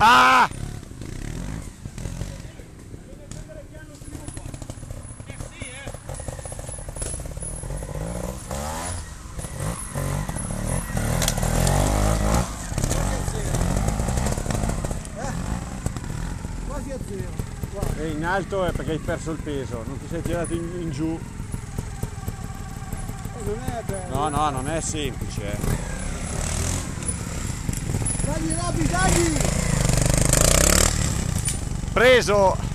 Ah! E in alto è perché hai perso il peso, non ti sei tirato in, in giù. No, no, non è semplice. Eh. Dagli, Robby, dagli! Preso!